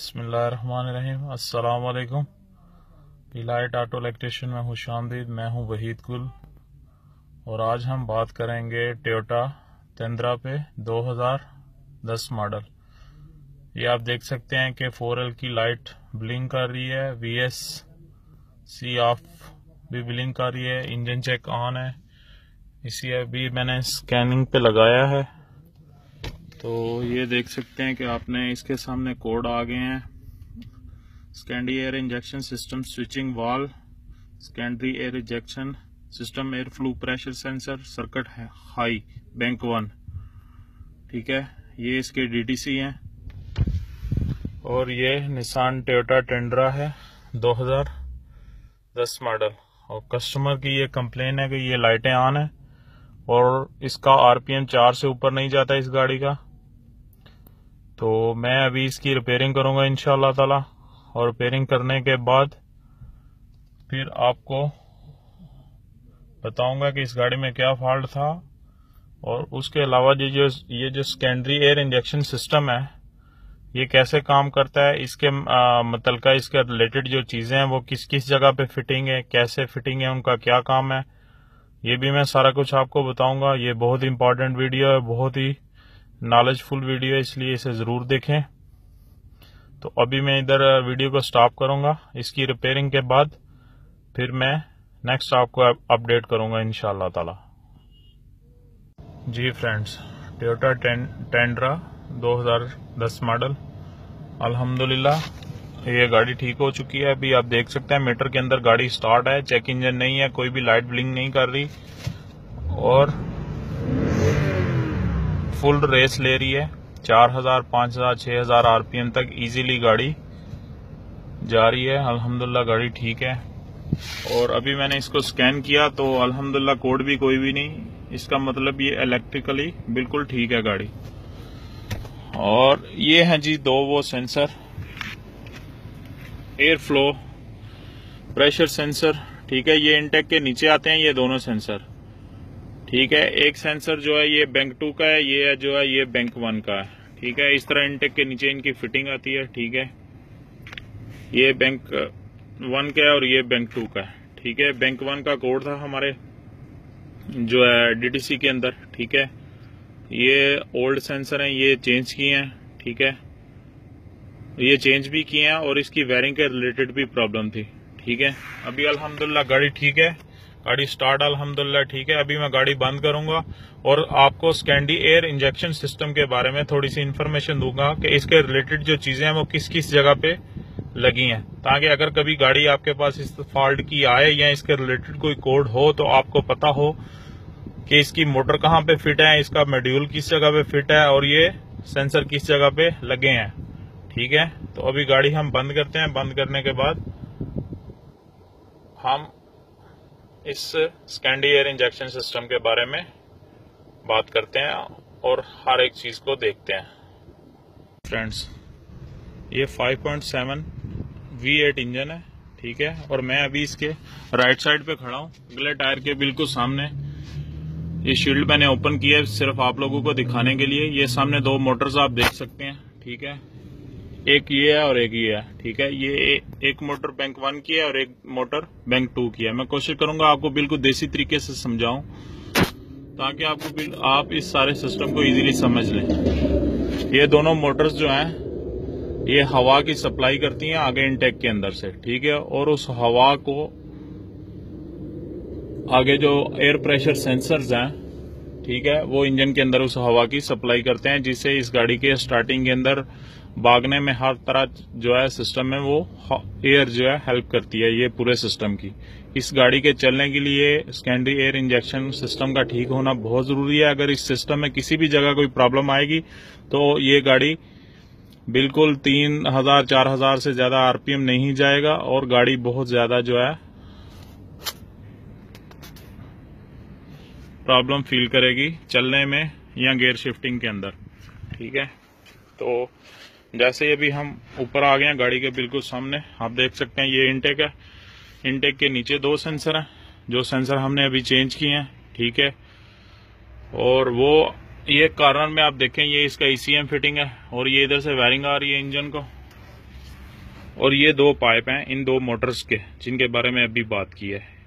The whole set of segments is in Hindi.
बसमीम पिलाइट ऑटो में खुश मैं हूँ वहीद गुल। और आज हम बात करेंगे टोयोटा तेंद्रा पे 2010 मॉडल ये आप देख सकते हैं कि 4L की लाइट ब्लिंक कर रही है। वी एस सी ऑफ़ भी ब्लिंक कर रही है। इंजन चेक ऑन है। इसी अभी मैंने स्कैनिंग पे लगाया है। तो ये देख सकते हैं कि आपने इसके सामने कोड आ गए हैं। Secondary air injection system switching valve secondary air injection system air flu pressure sensor circuit है हाई बैंक वन ठीक है, ये इसके डीटीसी हैं। और ये निशान टोयोटा टेंड्रा है 2010 मॉडल और कस्टमर की ये कंप्लेन है कि ये लाइटें ऑन है और इसका आरपीएम चार से ऊपर नहीं जाता इस गाड़ी का। तो मैं अभी इसकी रिपेयरिंग करूँगा इनशाला ताला। और रिपेयरिंग करने के बाद फिर आपको बताऊँगा कि इस गाड़ी में क्या फॉल्ट था। और उसके अलावा ये जो ये जो सेकेंडरी एयर इंजेक्शन सिस्टम है, ये कैसे काम करता है, इसके मतलब इसके रिलेटेड जो चीज़ें हैं, वो किस किस जगह पे फिटिंग है, कैसे फिटिंग है, उनका क्या काम है, ये भी मैं सारा कुछ आपको बताऊँगा। ये बहुत इंपॉर्टेंट वीडियो है, बहुत ही नॉलेजफुल वीडियो है इसलिए इसे ज़रूर देखें। तो अभी मैं इधर वीडियो को स्टॉप करूँगा। इसकी रिपेयरिंग के बाद फिर मैं नेक्स्ट आपको अपडेट करूँगा इन ताला। जी फ्रेंड्स टोयोटा टेंड्रा 2010 मॉडल अल्हम्दुलिल्लाह, ये गाड़ी ठीक हो चुकी है। अभी आप देख सकते हैं, मीटर के अंदर गाड़ी स्टार्ट है। चेक इंजन नहीं है, कोई भी लाइट ब्लिंक नहीं कर रही। और फुल रेस ले रही है। चार हज़ार, पाँच हज़ार, छह हज़ार आरपीएम तक इजीली गाड़ी जा रही है। अल्हम्दुलिल्लाह गाड़ी ठीक है। और अभी मैंने इसको स्कैन किया तो अल्हम्दुलिल्लाह कोड भी कोई भी नहीं। इसका मतलब ये इलेक्ट्रिकली बिल्कुल ठीक है गाड़ी। और ये है जी दो वो sensor air flow pressure sensor ठीक है। ये इंटेक के नीचे आते हैं, ये दोनों सेंसर ठीक है, एक सेंसर जो है ये बैंक टू का है, ये है जो है ये बैंक वन का है। ठीक है, इस तरह इनटेक के नीचे इनकी फिटिंग आती है, ठीक है। ये बैंक वन का है और ये बैंक टू का है। ठीक है बैंक वन का कोड था हमारे, जो है डीटीसी के अंदर, ठीक है। ये ओल्ड सेंसर हैं, ये चेंज किए हैं, ठीक है। ये चेंज भी किए हैं और इसकी वायरिंग के रिलेटेड भी प्रॉब्लम थी, ठीक है। अभी अल्हम्दुलिल्लाह गाड़ी ठीक है? गाड़ी स्टार्ट अलहमदुल्ला ठीक है, अभी मैं गाड़ी बंद करूँगा और आपको स्कैंडी एयर इंजेक्शन सिस्टम के बारे में थोड़ी सी इन्फॉर्मेशन दूँगा कि इसके रिलेटेड जो चीज़ें हैं वो किस किस जगह पे लगी हैं। ताकि अगर कभी गाड़ी आपके पास इस फॉल्ट की आए या इसके रिलेटेड कोई कोड हो तो आपको पता हो कि इसकी मोटर कहाँ पे फिट है, इसका मेड्यूल किस जगह पे फिट है और ये सेंसर किस जगह पे लगे हैं। ठीक है? तो अभी गाड़ी हम बंद करते हैं। बंद करने के बाद हम इस स्कैंडी एयर इंजेक्शन सिस्टम के बारे में बात करते हैं और हर एक चीज़ को देखते हैं। फ्रेंड्स ये 5.7 V8 इंजन है, ठीक है? और मैं अभी इसके राइट साइड पे खड़ा हूँ। अगले टायर के बिल्कुल सामने। ये शील्ड मैंने ओपन किया है सिर्फ़ आप लोगों को दिखाने के लिए। ये सामने दो मोटर्स आप देख सकते हैं, ठीक है? एक ये है और एक ये है, ठीक है? ये एक मोटर बैंक वन की है और एक मोटर बैंक टू की है। मैं कोशिश करूँगा आपको बिल्कुल देसी तरीके से समझाऊं, ताकि आपको आप इस सारे सिस्टम को इजीली समझ लें। ये दोनों मोटर्स जो हैं, ये हवा की सप्लाई करती हैं आगे इनटेक के अंदर से, ठीक है? और उस हवा को आगे जो एयर प्रेशर सेंसर्स हैं ठीक है। वो इंजन के अंदर उस हवा की सप्लाई करते हैं, जिससे इस गाड़ी के स्टार्टिंग के अंदर भागने में हर तरह जो है सिस्टम में वो एयर जो है हेल्प करती है ये पूरे सिस्टम की। इस गाड़ी के चलने के लिए स्कैंडरी एयर इंजेक्शन सिस्टम का ठीक होना बहुत ज़रूरी है। अगर इस सिस्टम में किसी भी जगह कोई प्रॉब्लम आएगी तो ये गाड़ी बिल्कुल तीन हज़ार, चार हज़ार से ज़्यादा आरपीएम नहीं जाएगा और गाड़ी बहुत ज़्यादा जो है प्रॉब्लम फील करेगी चलने में या गेयर शिफ्टिंग के अंदर। ठीक है? तो जैसे अभी हम ऊपर आ गए हैं, गाड़ी के बिल्कुल सामने, आप देख सकते हैं ये इनटेक है। इनटेक के नीचे दो सेंसर हैं। जो सेंसर हमने अभी चेंज किए हैं, ठीक है? और वो, ये कारण में आप देखें, ये इसका ईसीएम e फिटिंग है और ये इधर से वायरिंग आ रही है इंजन को। और ये दो पाइप हैं, इन दो मोटर्स के, जिनके बारे में अभी बात की है।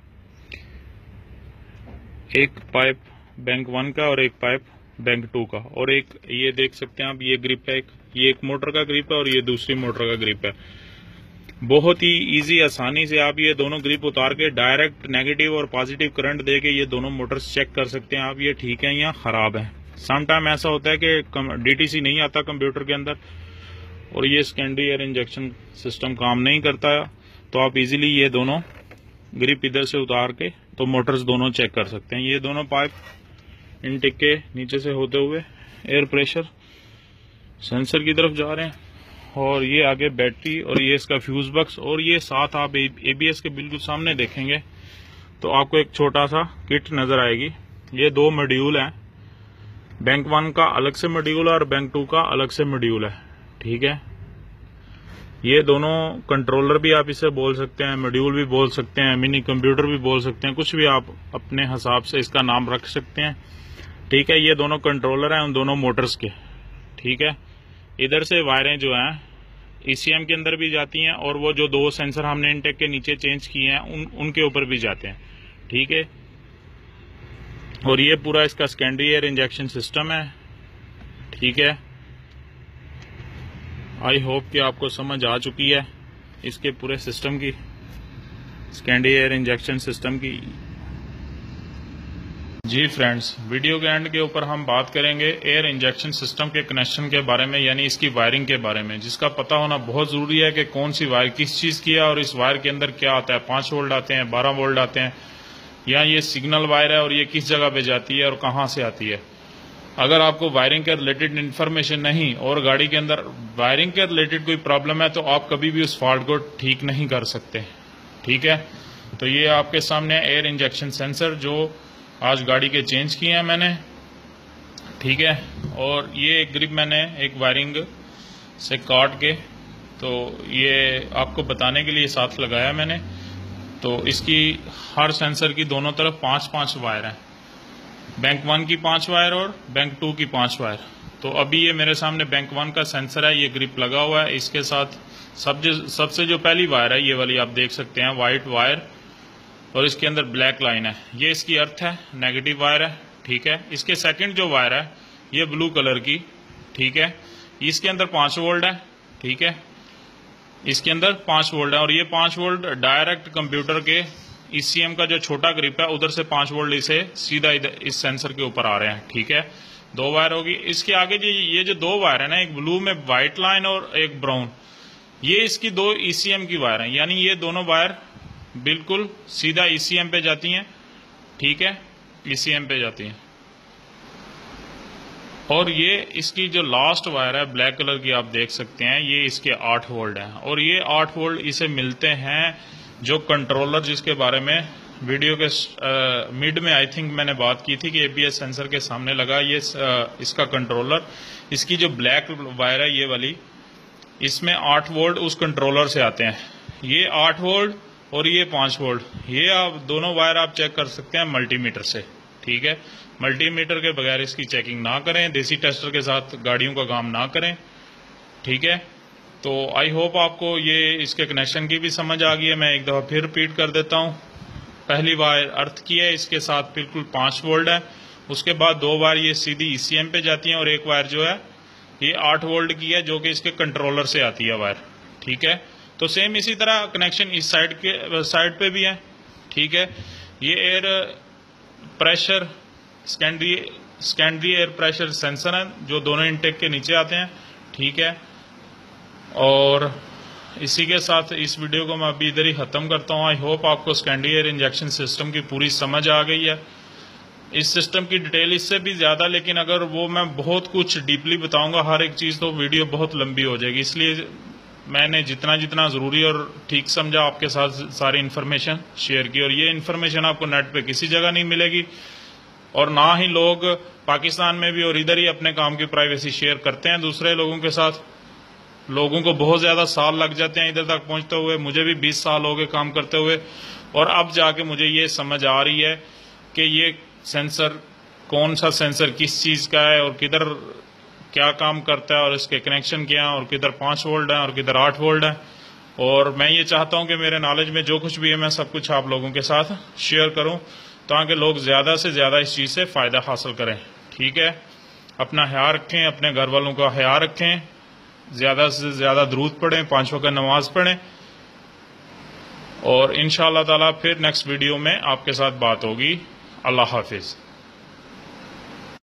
एक पाइप बैंक वन का और एक पाइप बैंक टू का। और एक ये देख सकते हैं आप, ये ग्रिप है एक। ये एक मोटर का ग्रिप है और ये दूसरी मोटर का ग्रिप है। बहुत ही इजी आसानी से आप ये दोनों ग्रिप उतार के डायरेक्ट नेगेटिव और पॉजिटिव करंट दे के ये दोनों मोटर्स चेक कर सकते हैं आप। ये ठीक है या खराब है? सम टाइम ऐसा होता है कि डीटीसी नहीं आता कंप्यूटर के अंदर और ये सेकेंडरी एयर इंजेक्शन सिस्टम काम नहीं करता तो आप इजीली ये दोनों ग्रिप इधर से उतार के तो मोटर्स दोनों चेक कर सकते हैं। ये दोनों पाइप इनटेक के नीचे से होते हुए एयर प्रेशर सेंसर की तरफ़ जा रहे हैं और ये आगे बैटरी और ये इसका फ्यूज बक्स और ये साथ आप एबीएस के बिल्कुल सामने देखेंगे तो आपको एक छोटा सा किट नज़र आएगी। ये दो मॉड्यूल हैं। बैंक वन का अलग से मॉड्यूल है और बैंक टू का अलग से मॉड्यूल है। ठीक है? ये दोनों कंट्रोलर भी आप इसे बोल सकते हैं मॉड्यूल भी बोल सकते हैं मिनी कंप्यूटर भी बोल सकते हैं कुछ भी आप अपने हिसाब से इसका नाम रख सकते हैं। ठीक है ये दोनों कंट्रोलर हैं उन दोनों मोटर्स के। ठीक है? इधर से वायरें जो हैं ईसीएम के अंदर भी जाती हैं और वो जो दो सेंसर हमने इनटेक के नीचे चेंज किए हैं उन, उनके ऊपर भी जाते हैं। ठीक है? और ये पूरा इसका सेकेंडरी एयर इंजेक्शन सिस्टम है। ठीक है? आई होप कि आपको समझ आ चुकी है इसके पूरे सिस्टम की सेकेंडरी एयर इंजेक्शन सिस्टम की। जी फ्रेंड्स वीडियो के एंड के ऊपर हम बात करेंगे एयर इंजेक्शन सिस्टम के कनेक्शन के बारे में, यानी इसकी वायरिंग के बारे में, जिसका पता होना बहुत ज़रूरी है कि कौन सी वायर किस चीज़ की है और इस वायर के अंदर क्या आता है। पाँच वोल्ट आते हैं, बारह वोल्ट आते हैं, या ये सिग्नल वायर है और ये किस जगह पे जाती है और कहाँ से आती है। अगर आपको वायरिंग के रिलेटेड इन्फॉर्मेशन नहीं और गाड़ी के अंदर वायरिंग के रिलेटेड कोई प्रॉब्लम है तो आप कभी भी उस फॉल्ट को ठीक नहीं कर सकते। ठीक है? तो ये आपके सामने एयर इंजेक्शन सेंसर जो आज गाड़ी के चेंज किए हैं मैंने। ठीक है? और ये एक ग्रिप मैंने एक वायरिंग से काट के तो ये आपको बताने के लिए साथ लगाया मैंने। तो इसकी हर सेंसर की दोनों तरफ़ पाँच पाँच वायर हैं। बैंक वन की पाँच वायर और बैंक टू की पाँच वायर तो अभी ये मेरे सामने बैंक वन का सेंसर है, ये ग्रिप लगा हुआ है। इसके साथ सब सबसे जो पहली वायर है, ये वाली आप देख सकते हैं व्हाइट वायर और इसके अंदर ब्लैक लाइन है। ये इसकी अर्थ है नेगेटिव वायर है, ठीक है। इसके सेकंड जो वायर है, ये ब्लू कलर की, ठीक है। इसके अंदर पाँच वोल्ट है, ठीक है। इसके अंदर पाँच वोल्ट है। और ये पाँच वोल्ट डायरेक्ट कंप्यूटर के ईसीएम का जो छोटा ग्रिप है, उधर से पाँच वोल्ट इसे सीधा इधर, इस सेंसर के ऊपर आ रहे हैं, ठीक है? दो वायर होगी। इसके आगे जो, ये जो दो वायर है ना, एक ब्लू में व्हाइट लाइन और एक ब्राउन ये इसकी दो ईसीएम की वायर है। यानी ये दोनों वायर बिल्कुल सीधा ईसीएम पे जाती हैं, ठीक है? ईसीएम पे जाती हैं। और ये इसकी जो लास्ट वायर है ब्लैक कलर की आप देख सकते हैं, ये इसके आठ वोल्ट है। और ये आठ वोल्ट इसे मिलते हैं जो कंट्रोलर जिसके बारे में वीडियो के मिड में आई थिंक मैंने बात की थी कि एबीएस सेंसर के सामने लगा ये आ, इसका कंट्रोलर इसकी जो ब्लैक वायर है ये वाली इसमें आठ वोल्ट उस कंट्रोलर से आते हैं। ये आठ वोल्ट और ये पाँच वोल्ट ये आप दोनों वायर आप चेक कर सकते हैं मल्टीमीटर से ठीक है? मल्टीमीटर के बगैर इसकी चेकिंग ना करें। देसी टेस्टर के साथ गाड़ियों का काम ना करें ठीक है? तो आई होप आपको ये, इसके कनेक्शन की भी समझ आ गई है। मैं एक दफ़ा फिर रिपीट कर देता हूँ। पहली वायर अर्थ की है, इसके साथ बिल्कुल पाँच वोल्ट है। उसके बाद दो वायर ये सीधी ईसीएम पे जाती है और एक वायर जो है, ये आठ वोल्ट की है, जो कि इसके कंट्रोलर से आती है वायर ठीक है? तो सेम इसी तरह कनेक्शन इस साइड के साइड पे भी है। ठीक है? ये air pressure secondary secondary air pressure sensor है, जो दोनों इनटेक के नीचे आते हैं। ठीक है? और इसी के साथ इस वीडियो को मैं अभी इधर ही खत्म करता हूँ। आई होप आपको सेकेंडरी एयर इंजेक्शन सिस्टम की पूरी समझ आ गई है। इस सिस्टम की डिटेल इससे भी ज़्यादा, लेकिन अगर वो मैं बहुत कुछ डीपली बताऊँगा, हर एक चीज़ तो वीडियो बहुत लंबी हो जाएगी। इसलिए मैंने जितना जितना ज़रूरी और ठीक समझा आपके साथ सारी इन्फॉर्मेशन शेयर की, और ये इन्फॉर्मेशन आपको नेट पे किसी जगह नहीं मिलेगी। और ना ही लोग पाकिस्तान में भी और इधर ही अपने काम की प्राइवेसी शेयर करते हैं दूसरे लोगों के साथ। लोगों को बहुत ज़्यादा साल लग जाते हैं इधर तक पहुँचते हुए, मुझे भी 20 साल हो गए काम करते हुए, और अब जाके मुझे ये समझ आ रही है कि ये सेंसर, कौन सा सेंसर किस चीज़ का है और किधर क्या काम करता है और इसके कनेक्शन क्या है और किधर पाँच वोल्ट है और किधर आठ वोल्ट है। और मैं ये चाहता हूँ कि मेरे नॉलेज में जो कुछ भी है मैं सब कुछ आप लोगों के साथ शेयर करूँ ताकि लोग ज़्यादा से ज़्यादा इस चीज़ से फ़ायदा हासिल करें। ठीक है? अपना ख्याल रखें, अपने घर वालों का ख्याल रखें। ज़्यादा से ज़्यादा दरूद पढ़ें, पाँच वक्त नमाज़ पढ़ें। और इन ताला फिर नेक्स्ट वीडियो में आपके साथ बात होगी। अल्लाह हाफिज़।